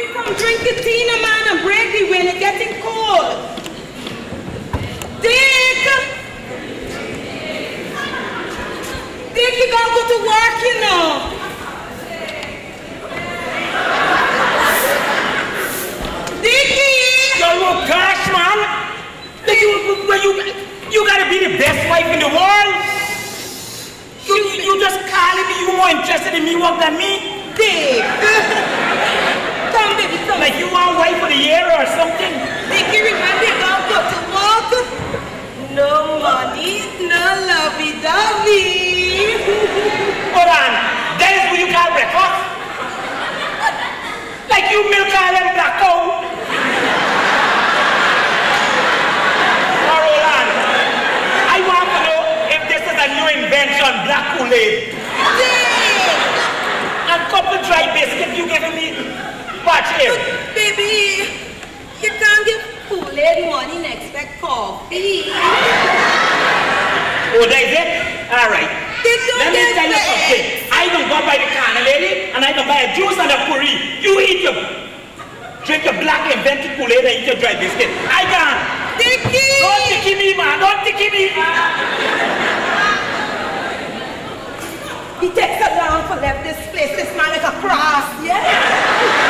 Baby, come drink the tea, no man, and break the wind. It's getting cold. Dick! Dick, you gotta go to work, you know. Dickie! Yo, gosh, man. You, you, you gotta be the best wife in the world. You, you just calling me, you more interested in me work than me? Dick! come, baby, come. Like you want to wait for the year or something? Remember you gotta go to work? No money, no lovey-dovey. Hold on. That is what you call breakfast? Like you milk all them black cow? Hold on. I want to know if this is a new invention, black Kool-Aid. Dick! And couple dry biscuit you giving me? Watch here. Baby, you can't give Kool-Aid money and expect coffee. Oh, that is it? All right. Let me tell you something. I can go buy the corner eh, lady and I can buy a juice and a curry. You eat your drink your black invented Kool-Aid and eat your dry biscuit. I can. Dickie! Don't ticky me, man. Don't ticky me. He takes so long for left this place. This man is a cross, yeah?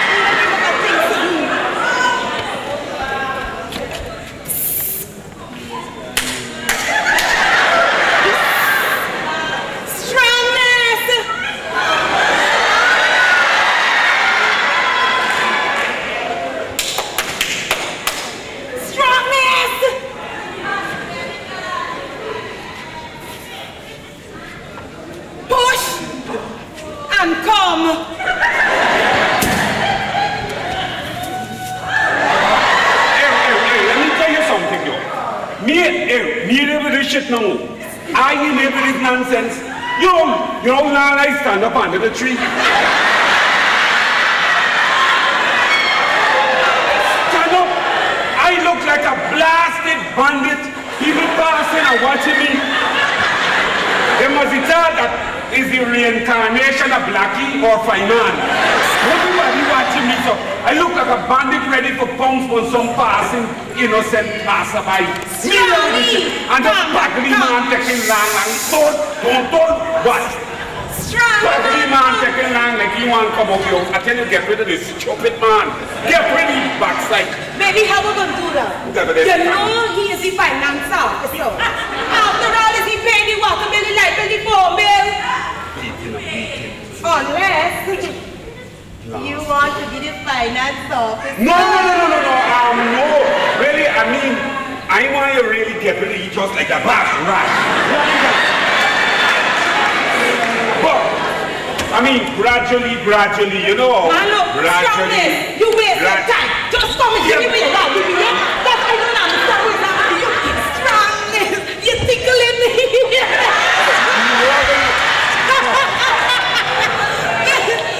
Me, hey, me live with this shit now. I live with this nonsense. Yo, you know now I stand up under the tree. Stand up. I look like a blasted bandit. People passing and watching me. They must be thought that is the reincarnation of Blackie or Fireman. Everybody watching me, so I look like a bandit ready for pounce on some passing innocent passerby. Know. And the baggy man taking long, long, don't, don't, don't, what? Baggy man taking long like he want to come up here. I tell you, get rid of this stupid man. Get rid of his backside. Baby, how we gonna do that? You know he is the finance officer. After all, is he paying the water bill, the light bill, the phone bill? Unless you want to be the finance officer. No, no, no, no, no, no, um, no. Really, I mean, I want you really get rid of you just like a bash, right? But, I mean, gradually, gradually, you know. Man, look, strongness. You waste your time. Just come and give me that, you know? That's I don't understand what's happening. You strongness. You're tickling me.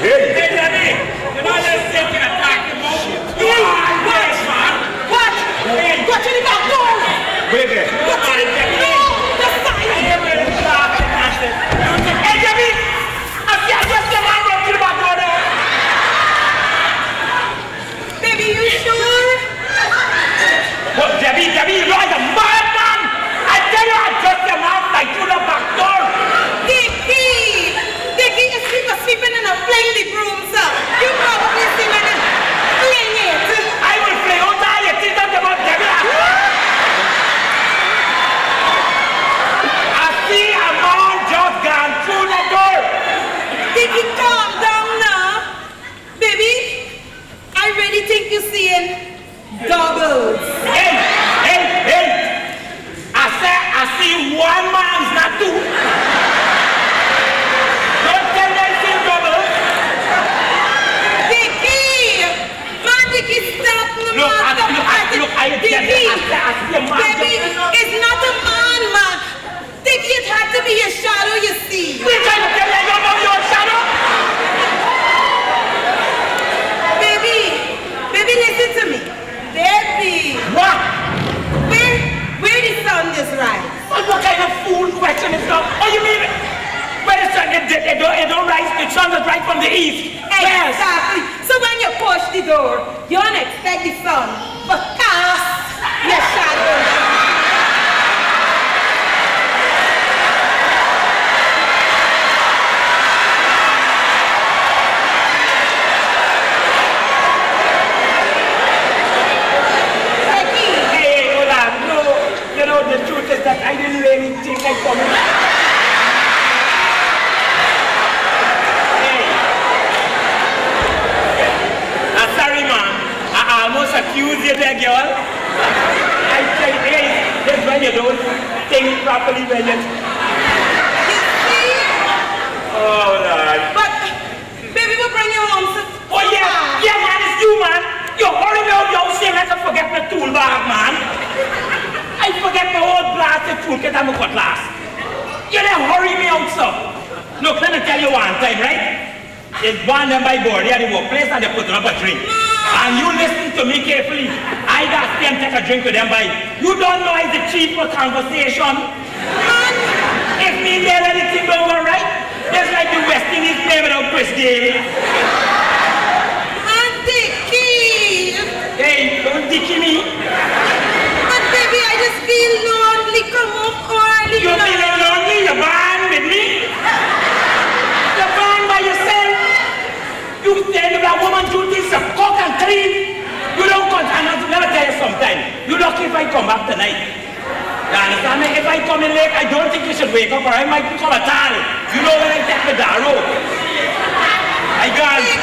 Hey, Hey, Daddy. You know, let's take an attack the motion. You Hey, are what? yes, man. What? Go to the back door. Wait I come in late, I don't think you should wake up or I might become a tall. You know when I take the darrow. I got.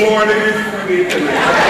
Morning.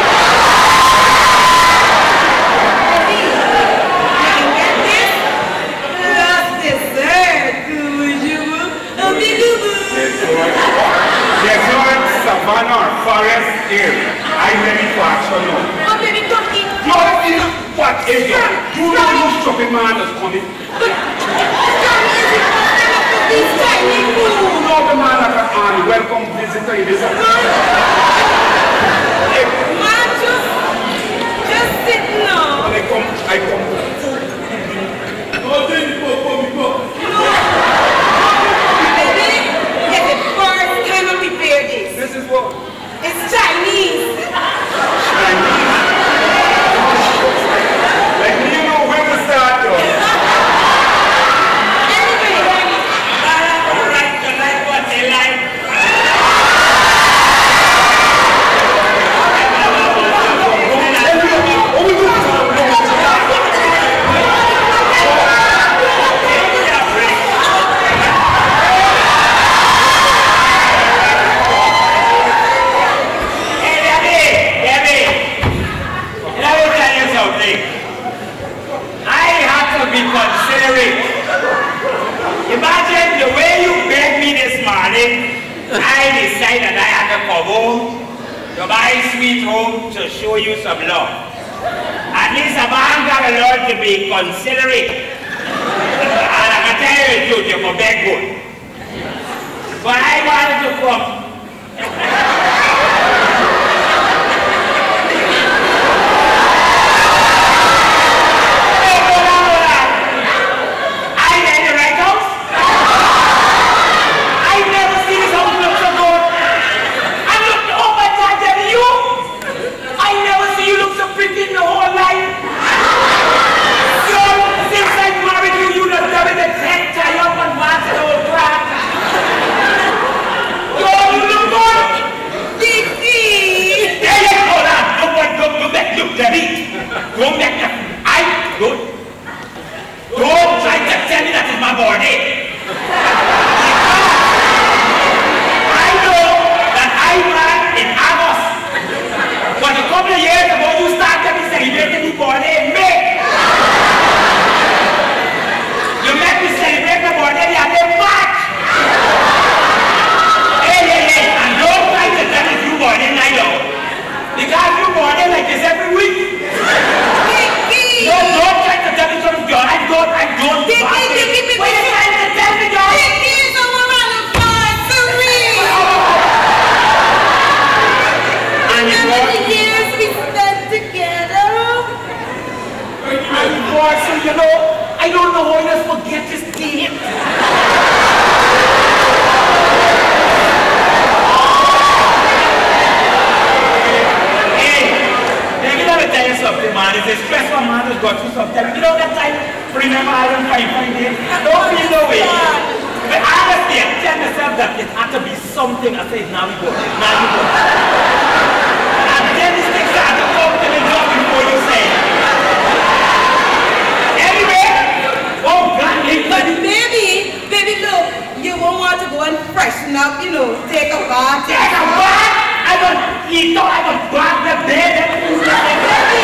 don't know I forget hey, man. It's a stress my man has got. You know that time, remember I don't find my name? Don't be way. But honestly, I tell myself that it had to be something. I say, now we go. Now we go. and freshen up, you know, take a bath. Take a bath? I don't eat, I don't bath the bed.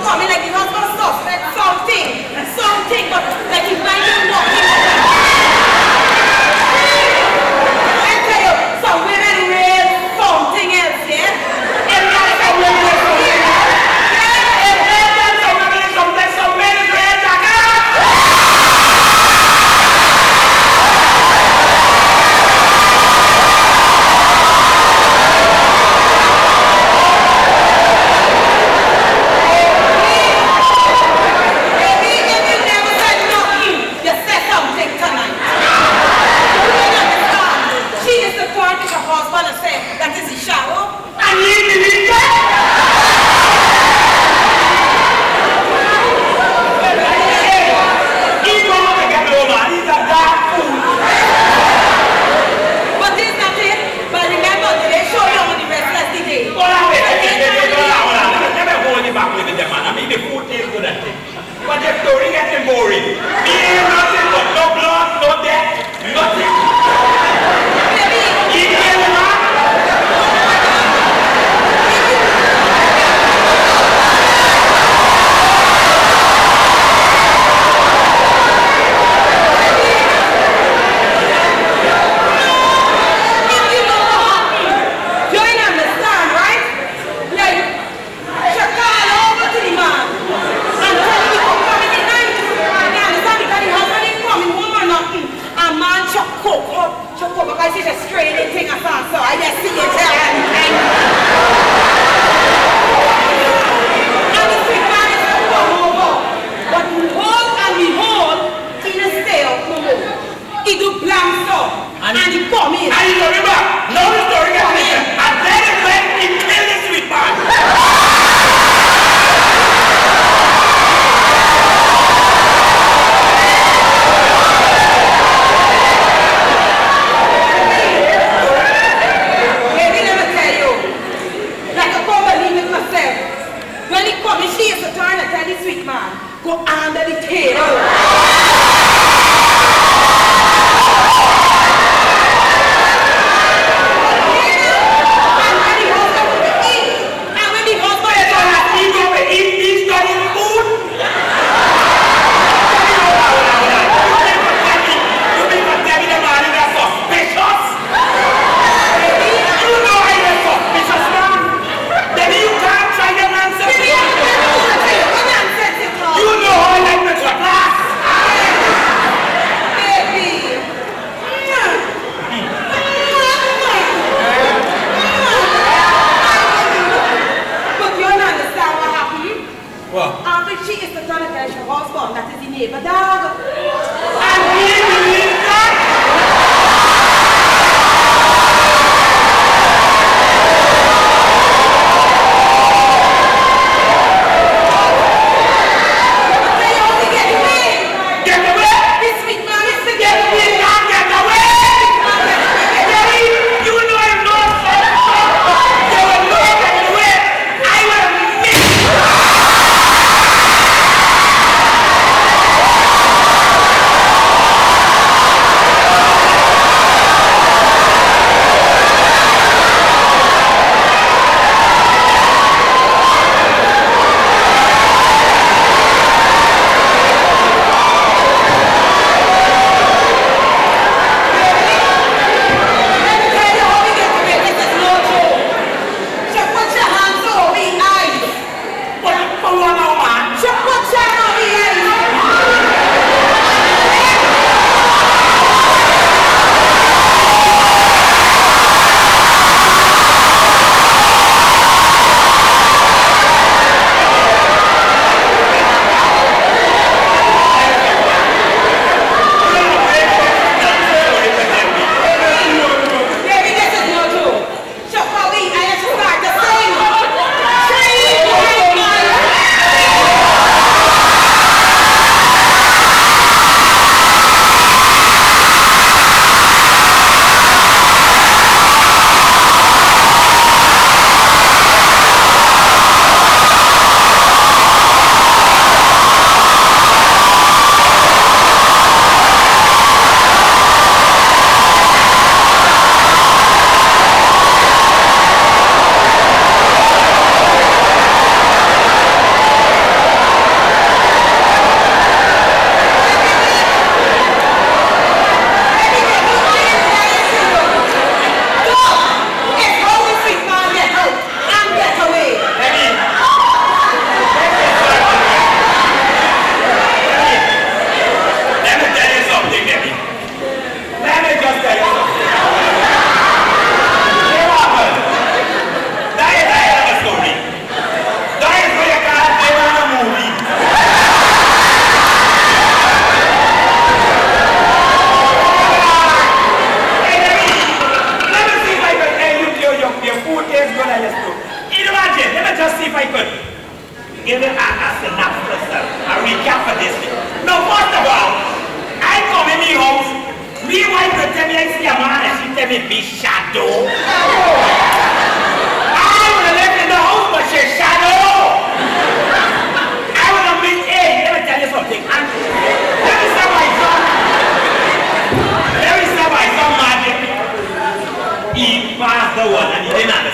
coming like the husband suspect something, something, but A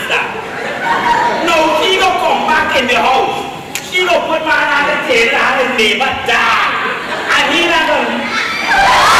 is that? No hero come back in the house. Hero put my hand and tail and his neighbor died. And he doesn't.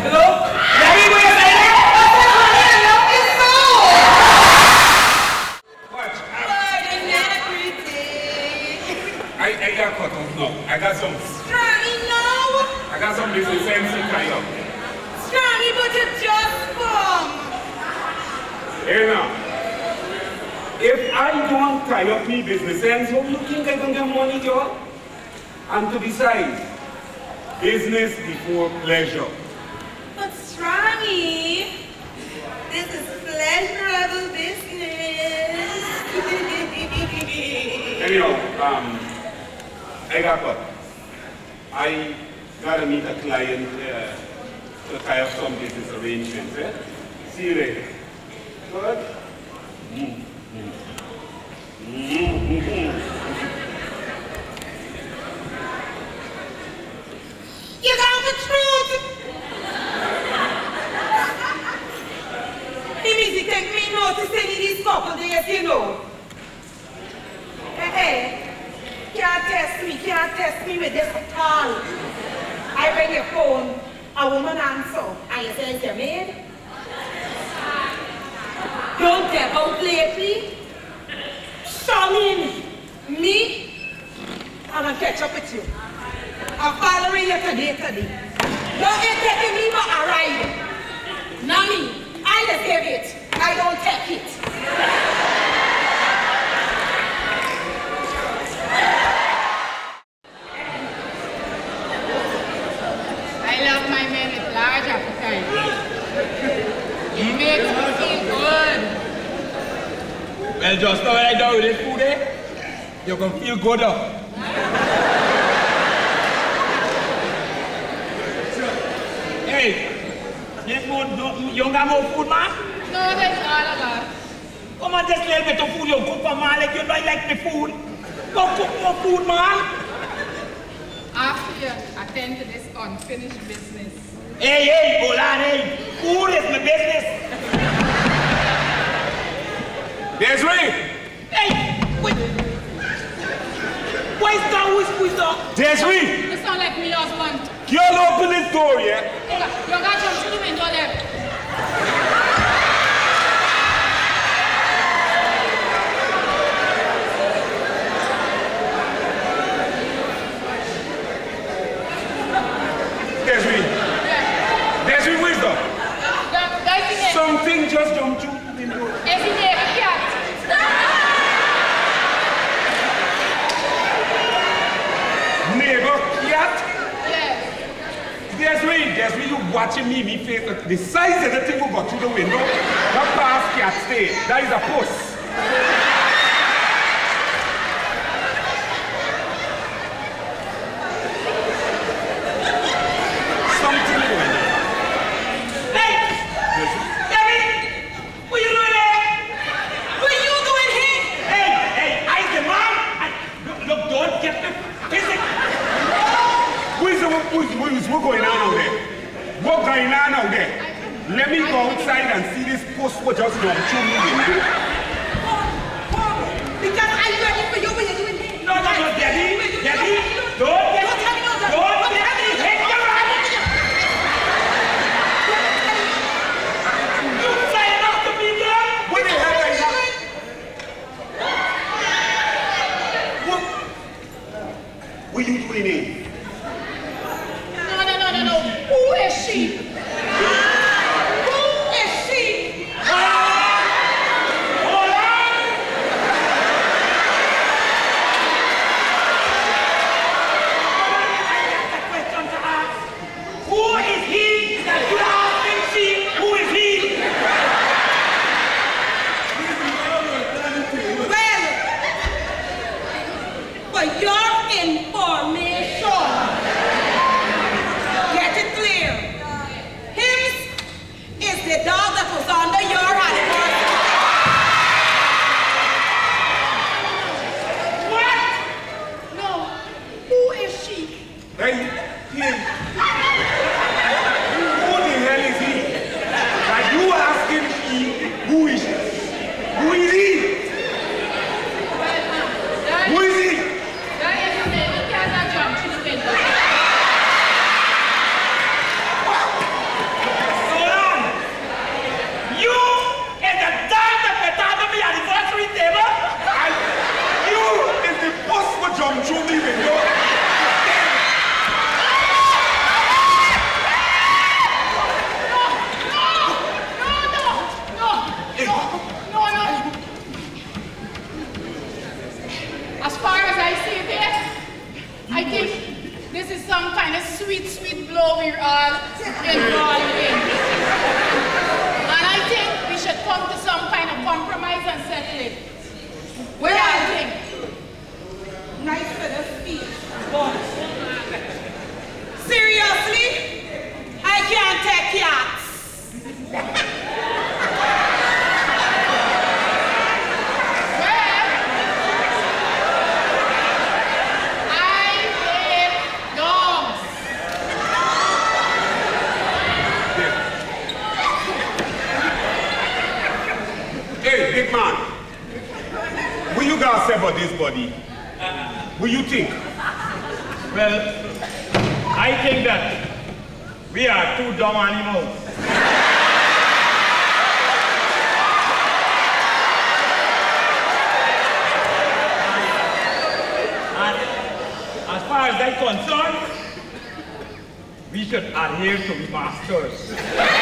capital. Now we wear a No, I got some. Scrammy, no! I got some business sense to tie up. Scrammy, but you just come! Hey now. If I don't tie up me business sense, how do you think I can get money, girl? And to decide, business before pleasure. you know, um, I got what? I got to meet a client uh, to tie up some business arrangements. Eh? See you later. Good? Mm -hmm. Mm -hmm. Got the truth! the music take me notice any of these couple days, you know. Can't test me, can't test me with this at. I ring your phone, a woman answer, and you say your maid. Don't get out lately. Shawning me, I'm gonna catch up with you. I'm following you today, today. Don't get taking me for a ride. Not me. I give it. I don't take it. I love my men with large appetite. It makes me feel good. Well, just when I done with this food, eh? You can feel good up. hey, this food, no, you don't got more food, man? No, that's all of us. Come on, just little bit of food you cook for man, like you don't like the food. Go cook more food, man. After you attend to this unfinished business, Hey, hey, hold on, hey. Food is my business. Desiree! Hey, wait. Why is that? Who is, who is that? Desiree! you sound like me husband. Girl, open this door, yeah? You got jump through the window there. Desiree! Yeah. Desiree, wisdom! The guy in there. Something just jumped through the window. Is he there? The cat. Neighbor cat! Yes. Desiree, Desiree, you watching me, me face. The size of the thing will go through the window. That past cat stay. That is a puss. We are two dumb animals. And as far as I'm concerned, we should adhere to masters.